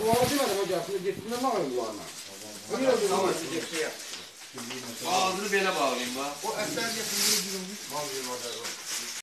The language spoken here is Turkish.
Duvarı demedim hocam. Şimdi gittiğinde ne var duvarına? Öyle oldu. Şey yap. Ağzını bele bağlayayım bak. O eser getirdiği gibi.